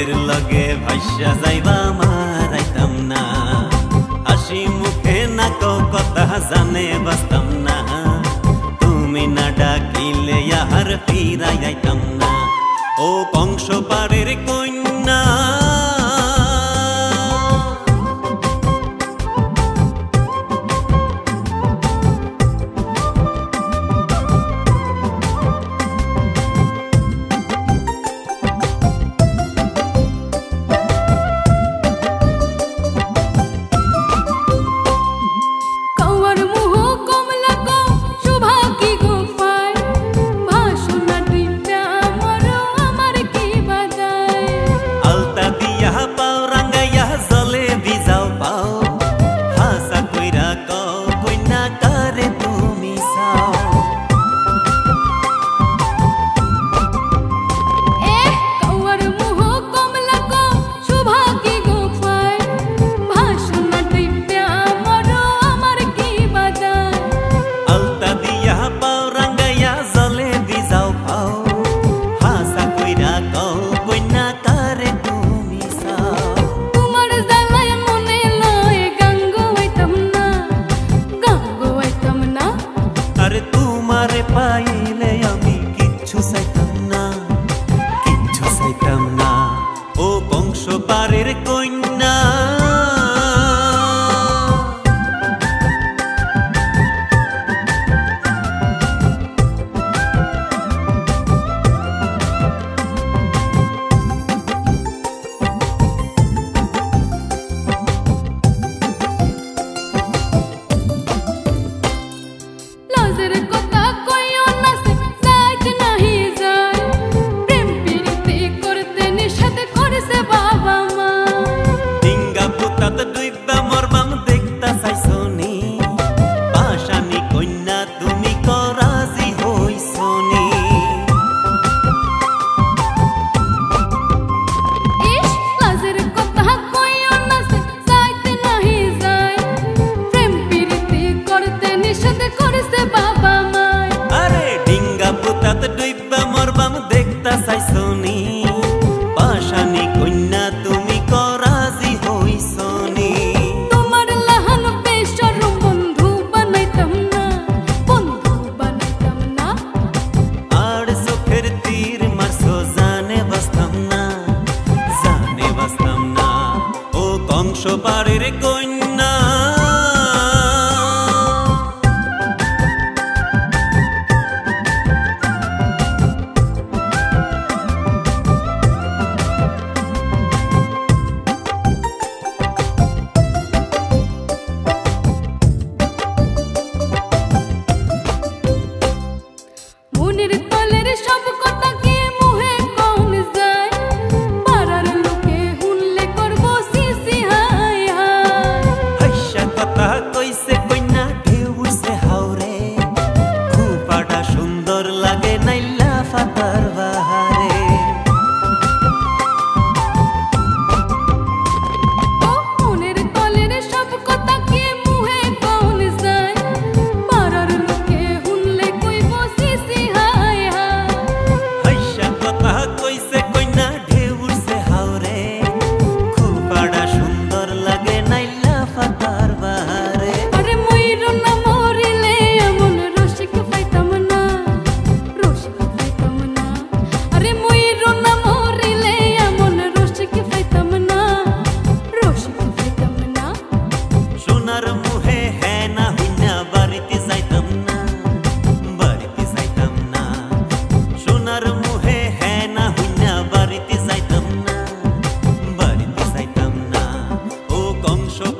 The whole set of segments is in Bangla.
তোমাদের লগে ভাষা যাইবা, মারাইতাম না। হাসি মুখে না কো কথা, জানে বাস্তাম না। তুমি না ডাকিলে, আহার ফিরাইতাম না। ও কংস পারের কই করতা চাইছনি পাশানি কন্যা তুমি করাজি হইছনি তোমার বেশর বন্ধু বানাইতাম না বন্ধু বানাইতাম না। আর তীর জানে বাসতাম না জানে বাসতাম না। ও কংস পাড়ের কন্যা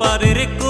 পারের কো